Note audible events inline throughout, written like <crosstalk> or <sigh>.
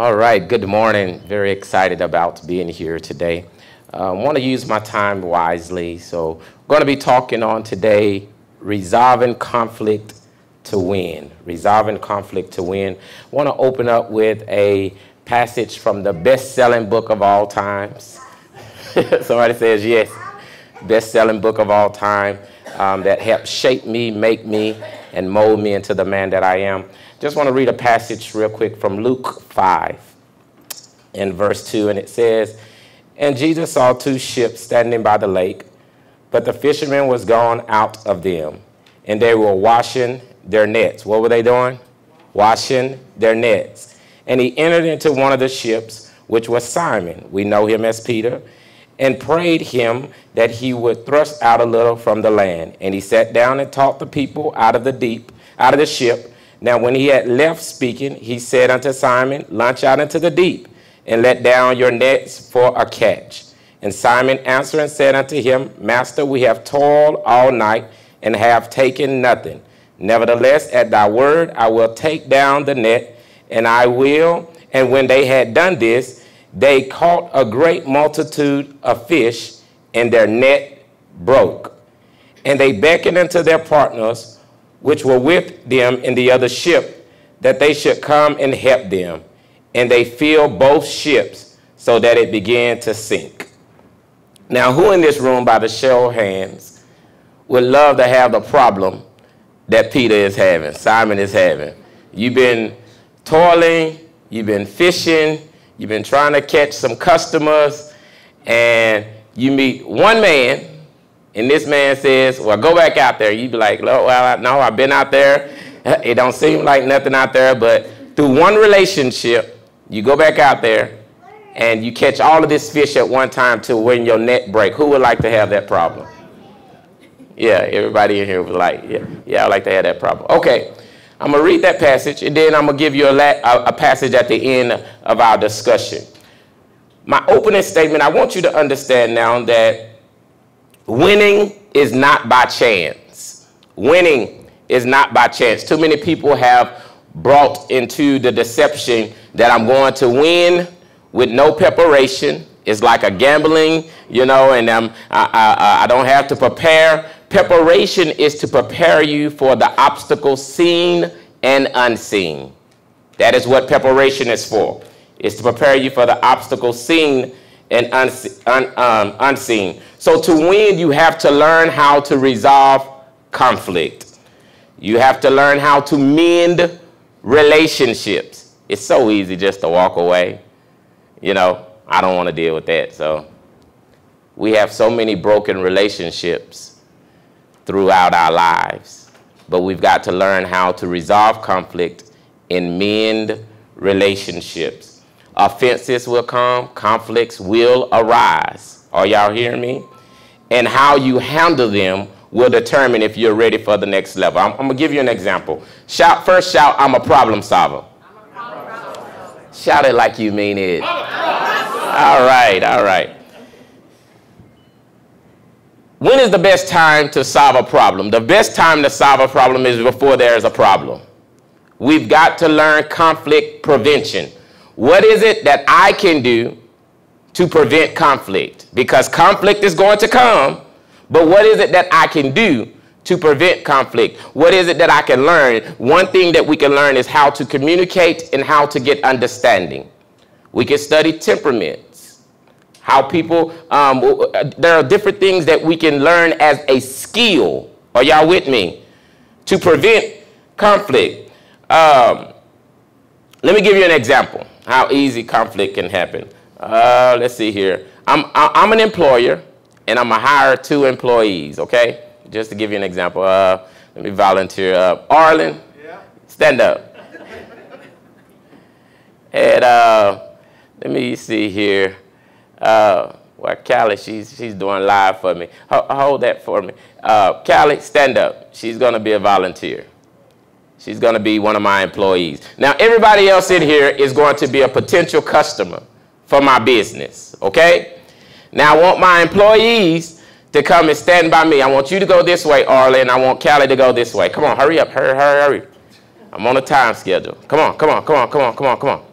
All right, good morning. Very excited about being here today. I uh, want to use my time wisely. So, I'm going to be talking on today resolving conflict to win. Resolving conflict to win. I want to open up with a passage from the best selling book of all times. <laughs> Somebody says yes. Best selling book of all time um, that helped shape me, make me, and mold me into the man that I am. Just want to read a passage real quick from Luke 5 in verse 2, and it says, And Jesus saw two ships standing by the lake, but the fishermen was gone out of them, and they were washing their nets. What were they doing? Washing their nets. And he entered into one of the ships, which was Simon. We know him as Peter and prayed him that he would thrust out a little from the land. And he sat down and taught the people out of the deep, out of the ship. Now, when he had left speaking, he said unto Simon, Launch out into the deep, and let down your nets for a catch. And Simon answered and said unto him, Master, we have toiled all night and have taken nothing. Nevertheless, at thy word, I will take down the net, and I will. And when they had done this, they caught a great multitude of fish, and their net broke. And they beckoned unto their partners which were with them in the other ship, that they should come and help them. And they filled both ships so that it began to sink. Now, who in this room, by the show of hands, would love to have the problem that Peter is having, Simon is having? You've been toiling, you've been fishing, you've been trying to catch some customers, and you meet one man and this man says, well, go back out there. You'd be like, well, no, I've been out there. <laughs> It don't seem like nothing out there. But through one relationship, you go back out there and you catch all of this fish at one time to when your net break. Who would like to have that problem? Yeah, everybody in here would like, yeah, yeah, I'd like to have that problem. Okay, I'm going to read that passage and then I'm going to give you a, a, a passage at the end of our discussion. My opening statement, I want you to understand now that Winning is not by chance. Winning is not by chance. Too many people have brought into the deception that I'm going to win with no preparation. It's like a gambling, you know, and um, I, I, I don't have to prepare. Preparation is to prepare you for the obstacles seen and unseen. That is what preparation is for. It's to prepare you for the obstacles seen and um, unseen. So to win, you have to learn how to resolve conflict. You have to learn how to mend relationships. It's so easy just to walk away. You know, I don't want to deal with that. So we have so many broken relationships throughout our lives. But we've got to learn how to resolve conflict and mend relationships. Offenses will come, conflicts will arise. Are y'all hearing me? And how you handle them will determine if you're ready for the next level. I'm, I'm gonna give you an example. Shout first, shout, I'm a problem solver. A problem solver. Shout it like you mean it. All right, all right. When is the best time to solve a problem? The best time to solve a problem is before there is a problem. We've got to learn conflict prevention. What is it that I can do to prevent conflict because conflict is going to come. But what is it that I can do to prevent conflict? What is it that I can learn? One thing that we can learn is how to communicate and how to get understanding. We can study temperaments, how people, um, there are different things that we can learn as a skill. Are y'all with me? To prevent conflict. Um, let me give you an example how easy conflict can happen. Uh, let's see here. I'm, I'm an employer, and I'm going to hire two employees, okay? Just to give you an example. Uh, let me volunteer. Uh, Arlen, yeah. stand up. and uh, let me see here. Uh, well, Callie, she's, she's doing live for me. hold that for me. Uh, Callie, stand up. She's going to be a volunteer. She's going to be one of my employees. Now, everybody else in here is going to be a potential customer for my business, okay? Now, I want my employees to come and stand by me. I want you to go this way, Arlen. I want Callie to go this way. Come on, hurry up, hurry, hurry, hurry. I'm on a time schedule. Come on, come on, come on, come on, come on, come on.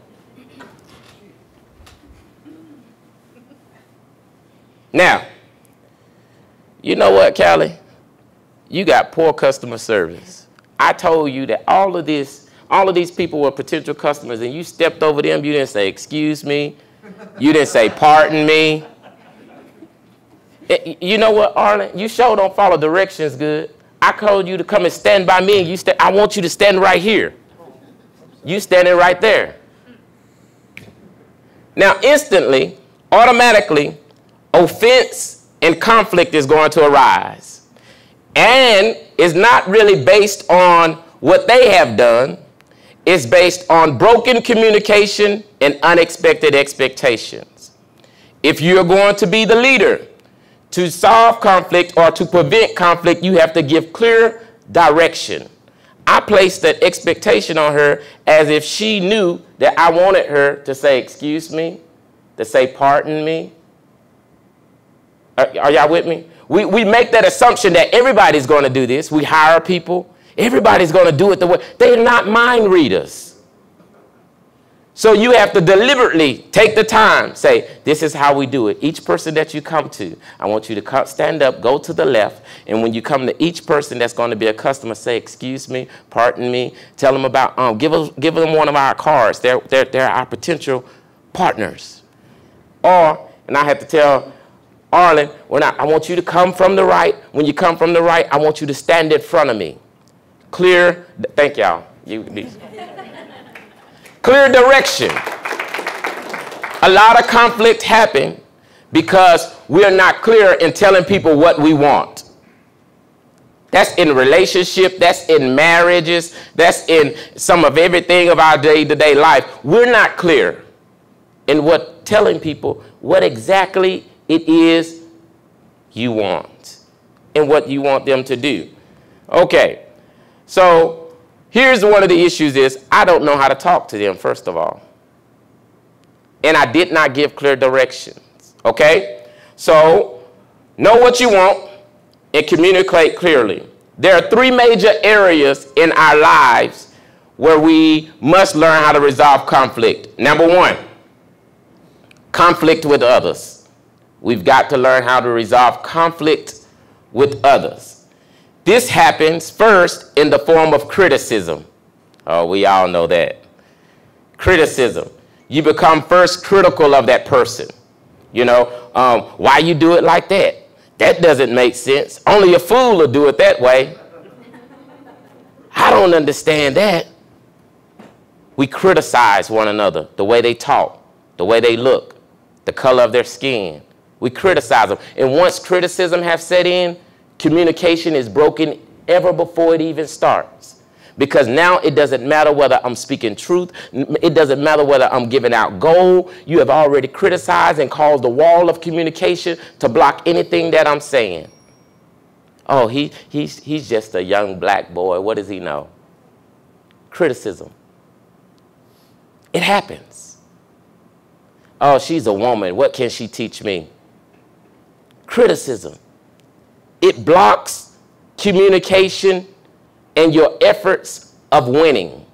Now, you know what, Callie? You got poor customer service. I told you that all of this, all of these people were potential customers, and you stepped over them. You didn't say, excuse me. You didn't say, pardon me. Eh, it, you know what, Arlen? You sure don't follow directions good. I called you to come and stand by me, and you st- I want you to stand right here. You standing right there. Now, instantly, automatically, offense and conflict is going to arise. And it's not really based on what they have done, it's based on broken communication and unexpected expectations. If you're going to be the leader to solve conflict or to prevent conflict, you have to give clear direction. I placed that expectation on her as if she knew that I wanted her to say, Excuse me, to say, Pardon me. Are, are y'all with me? We, we make that assumption that everybody's going to do this. We hire people, everybody's going to do it the way. They're not mind readers. So you have to deliberately take the time, say, this is how we do it. Each person that you come to, I want you to come, stand up, go to the left, and when you come to each person that's going to be a customer, say, excuse me, pardon me, tell them about, um, give, us, give them one of our cards. They're, they're, they're our potential partners. Or, and I have to tell Arlen, when I, I want you to come from the right. When you come from the right, I want you to stand in front of me. Clear, thank y'all. You, clear direction. A lot of conflict happen because we're not clear in telling people what we want. That's in relationship, that's in marriages, that's in some of everything of our day-to-day life. We're not clear in what telling people what exactly it is you want and what you want them to do. Okay. So Here's one of the issues is I don't know how to talk to them, first of all. And I did not give clear directions. Okay? So know what you want and communicate clearly. There are three major areas in our lives where we must learn how to resolve conflict. Number one, conflict with others. We've got to learn how to resolve conflict with others. This happens first in the form of criticism. Oh, we all know that. Criticism. You become first critical of that person. You know, um, why you do it like that? That doesn't make sense. Only a fool will do it that way. I don't understand that. We criticize one another, the way they talk, the way they look, the color of their skin. We criticize them. And once criticism has set in, communication is broken ever before it even starts. Because now it doesn't matter whether I'm speaking truth, it doesn't matter whether I'm giving out gold. You have already criticized and caused a wall of communication to block anything that I'm saying. Oh, he, he's, he's just a young black boy. What does he know? Criticism. It happens. Oh, she's a woman. What can she teach me? Criticism. It blocks communication and your efforts of winning.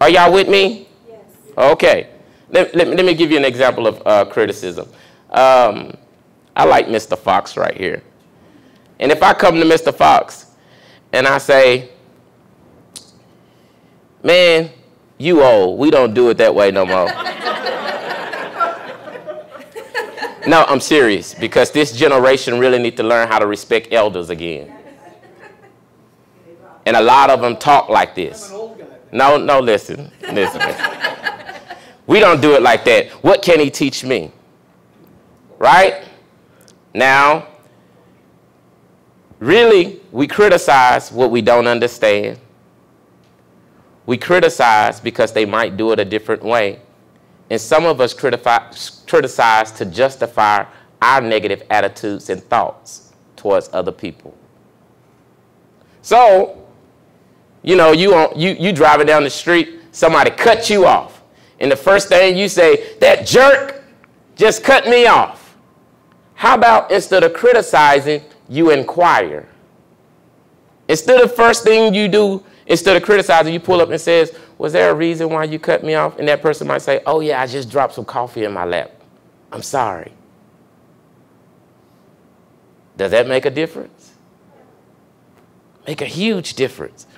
Are y'all with me? Yes. Okay. Let, let, let me give you an example of uh, criticism. Um, I like Mr. Fox right here. And if I come to Mr. Fox and I say, man, you old. We don't do it that way no more. <laughs> No, I'm serious because this generation really need to learn how to respect elders again. And a lot of them talk like this. No, no, listen, listen, listen. We don't do it like that. What can he teach me? Right? Now, really, we criticize what we don't understand. We criticize because they might do it a different way. And some of us criticize to justify our negative attitudes and thoughts towards other people. So, you know, you, you, you driving down the street, somebody cut you off. And the first thing you say, that jerk just cut me off. How about instead of criticizing, you inquire? Instead of first thing you do, instead of criticizing, you pull up and says, was there a reason why you cut me off? And that person might say, oh yeah, I just dropped some coffee in my lap. I'm sorry. Does that make a difference? Make a huge difference.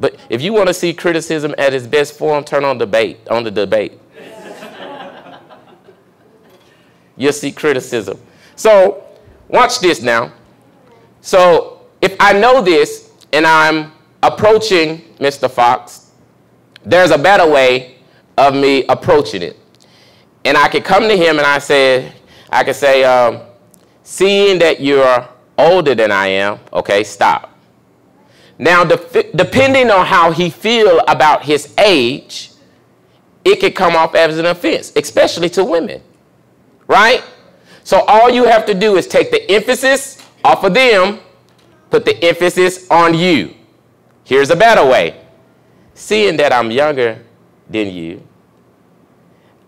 But if you want to see criticism at its best form, turn on debate, on the debate. <laughs> You'll see criticism. So watch this now. So if I know this and I'm approaching Mr. Fox, there's a better way of me approaching it. And I could come to him and I say, I could say, um, seeing that you're older than I am, okay, stop. Now, de- depending on how he feel about his age, it could come off as an offense, especially to women, right? So all you have to do is take the emphasis off of them, put the emphasis on you. Here's a better way. Seeing that I'm younger than you,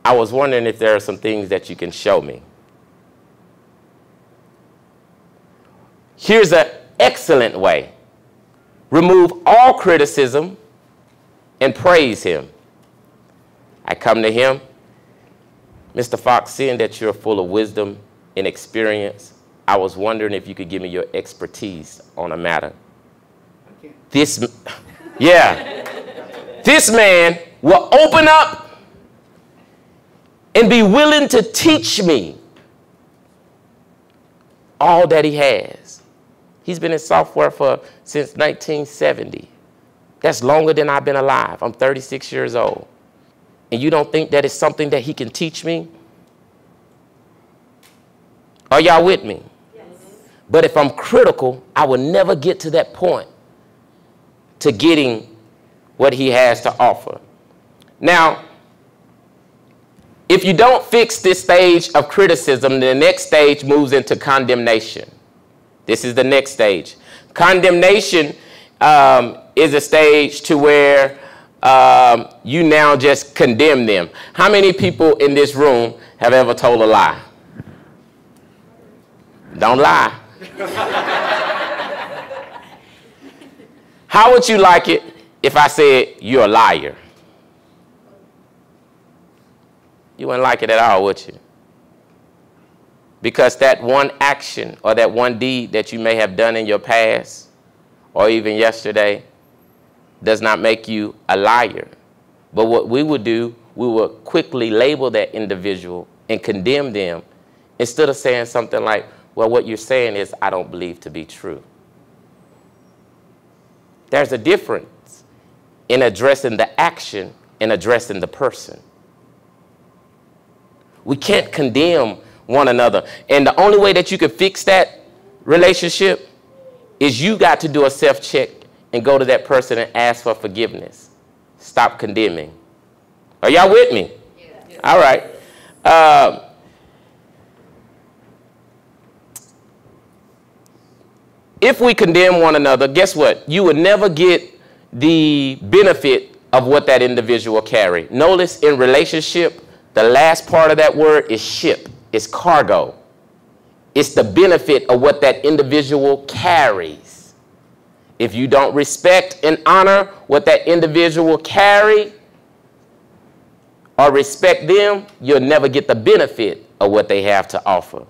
I was wondering if there are some things that you can show me. Here's an excellent way remove all criticism and praise him. I come to him, Mr. Fox, seeing that you're full of wisdom and experience, I was wondering if you could give me your expertise on a matter. This, yeah, <laughs> this man will open up and be willing to teach me all that he has. He's been in software for since 1970. That's longer than I've been alive. I'm 36 years old. And you don't think that is something that he can teach me? Are y'all with me? Yes. But if I'm critical, I will never get to that point to getting what he has to offer. Now, if you don't fix this stage of criticism, the next stage moves into condemnation. This is the next stage. Condemnation um, is a stage to where um, you now just condemn them. How many people in this room have ever told a lie? Don't lie. <laughs> How would you like it if I said you're a liar? You wouldn't like it at all, would you? Because that one action or that one deed that you may have done in your past or even yesterday does not make you a liar. But what we would do, we would quickly label that individual and condemn them instead of saying something like, well, what you're saying is, I don't believe to be true. There's a difference in addressing the action and addressing the person. We can't condemn one another. And the only way that you can fix that relationship is you got to do a self check and go to that person and ask for forgiveness. Stop condemning. Are y'all with me? Yeah. All right. Uh, if we condemn one another, guess what? You would never get the benefit of what that individual carry. Notice in relationship, the last part of that word is ship, it's cargo. It's the benefit of what that individual carries. If you don't respect and honor what that individual carry or respect them, you'll never get the benefit of what they have to offer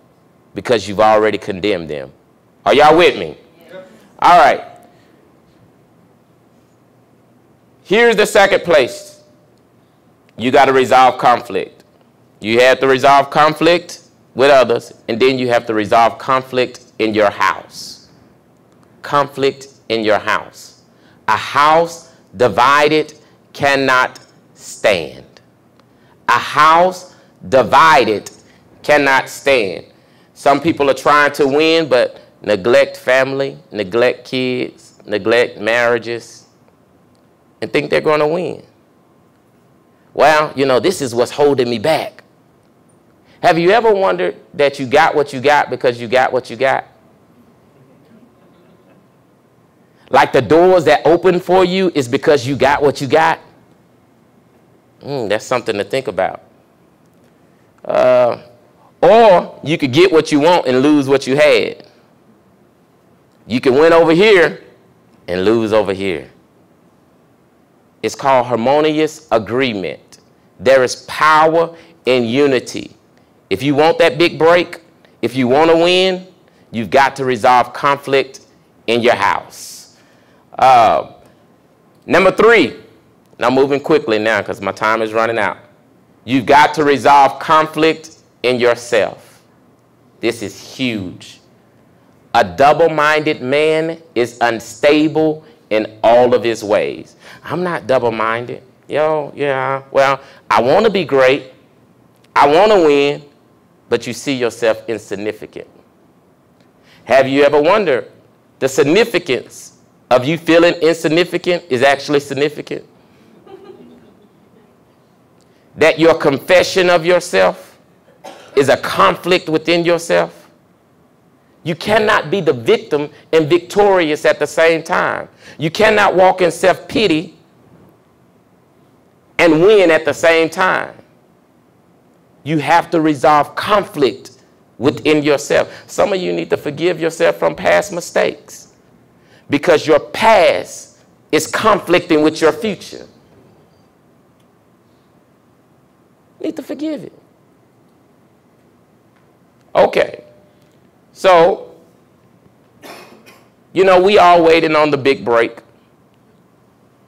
because you've already condemned them. Are y'all with me? All right. Here's the second place. You got to resolve conflict. You have to resolve conflict with others, and then you have to resolve conflict in your house. Conflict in your house. A house divided cannot stand. A house divided cannot stand. Some people are trying to win, but neglect family, neglect kids, neglect marriages, and think they're going to win. Well, you know, this is what's holding me back. Have you ever wondered that you got what you got because you got what you got? Like the doors that open for you is because you got what you got? Mm, that's something to think about. Uh, or you could get what you want and lose what you had. You can win over here and lose over here. It's called harmonious agreement. There is power in unity. If you want that big break, if you want to win, You've got to resolve conflict in your house. Uh, number three, and I'm moving quickly now because my time is running out. You've got to resolve conflict in yourself. This is huge. A double minded man is unstable in all of his ways. I'm not double minded. Yo, yeah, well, I want to be great. I want to win, but you see yourself insignificant. Have you ever wondered the significance of you feeling insignificant is actually significant? that your confession of yourself is a conflict within yourself? You cannot be the victim and victorious at the same time. You cannot walk in self pity and win at the same time. You have to resolve conflict within yourself. Some of you need to forgive yourself from past mistakes because your past is conflicting with your future. You need to forgive it. Okay. So, you know, we all waiting on the big break.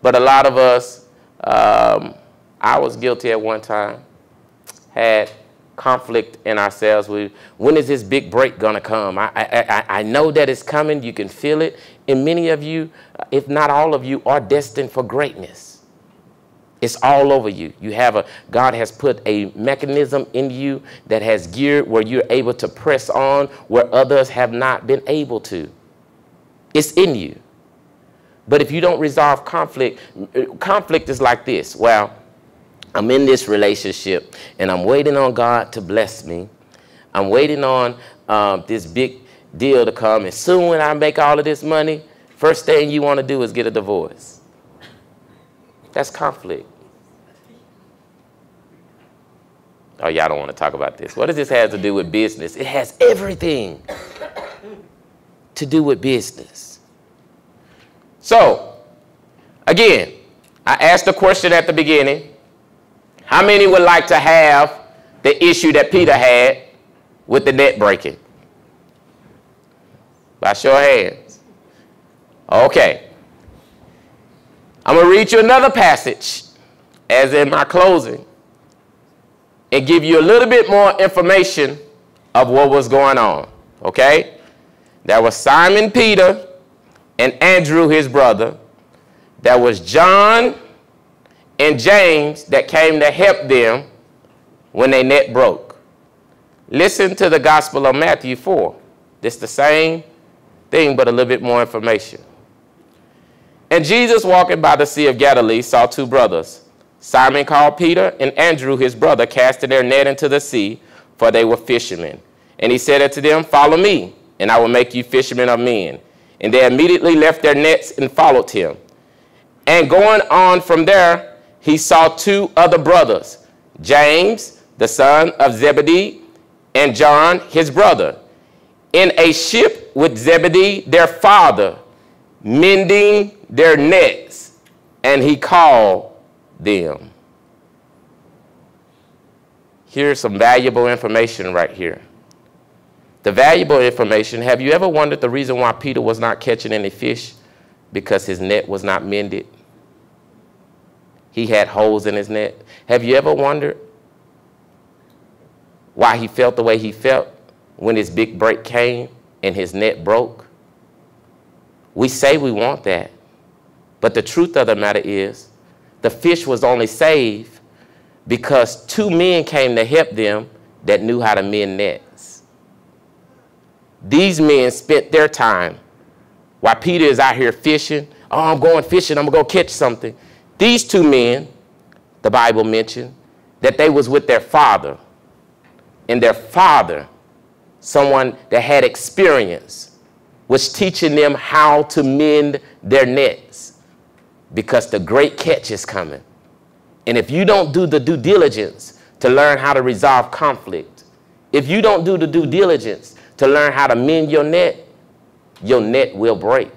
But a lot of us, um, I was guilty at one time, had conflict in ourselves. We, when is this big break going to come? I, I, I know that it's coming. You can feel it. And many of you, if not all of you, are destined for greatness. It's all over you. You have a, God has put a mechanism in you that has geared where you're able to press on where others have not been able to. It's in you. But if you don't resolve conflict, conflict is like this. Well, I'm in this relationship and I'm waiting on God to bless me. I'm waiting on um, this big deal to come. And soon when I make all of this money, first thing you want to do is get a divorce. That's conflict. Oh, y'all don't want to talk about this. What does this have to do with business? It has everything to do with business. So, again, I asked the question at the beginning how many would like to have the issue that Peter had with the net breaking? By show hands. Okay. I'm going to read you another passage as in my closing and give you a little bit more information of what was going on. Okay? There was Simon Peter and Andrew, his brother. There was John and James that came to help them when their net broke. Listen to the Gospel of Matthew 4. It's the same thing, but a little bit more information. And Jesus, walking by the Sea of Galilee, saw two brothers. Simon called Peter, and Andrew, his brother, casted their net into the sea, for they were fishermen. And he said unto them, Follow me, and I will make you fishermen of men. And they immediately left their nets and followed him. And going on from there, he saw two other brothers, James, the son of Zebedee, and John, his brother, in a ship with Zebedee, their father, mending their nets, and he called them. Here's some valuable information right here. The valuable information have you ever wondered the reason why Peter was not catching any fish? Because his net was not mended he had holes in his net. Have you ever wondered why he felt the way he felt when his big break came and his net broke? We say we want that, but the truth of the matter is the fish was only saved because two men came to help them that knew how to mend nets. These men spent their time while Peter is out here fishing. Oh, I'm going fishing. I'm to go catch something. These two men, the Bible mentioned, that they was with their father. And their father, someone that had experience, was teaching them how to mend their nets because the great catch is coming. And if you don't do the due diligence to learn how to resolve conflict, if you don't do the due diligence to learn how to mend your net, your net will break.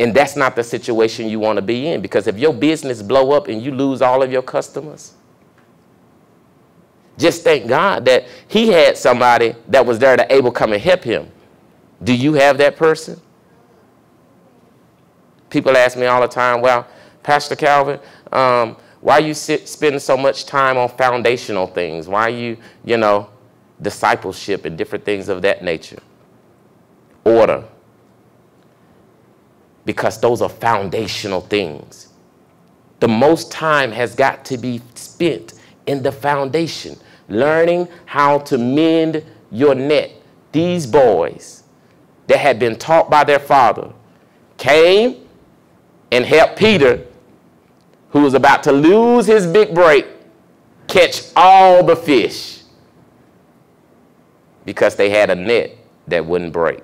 And that's not the situation you want to be in because if your business blow up and you lose all of your customers, just thank God that he had somebody that was there to able come and help him. Do you have that person? People ask me all the time, well, Pastor Calvin, um, why you sit, spending so much time on foundational things? Why you, you know, discipleship and different things of that nature? Order. Because those are foundational things. The most time has got to be spent in the foundation, learning how to mend your net. These boys that had been taught by their father came and help Peter who was about to lose his big break, catch all the fish because they had a net that wouldn't break.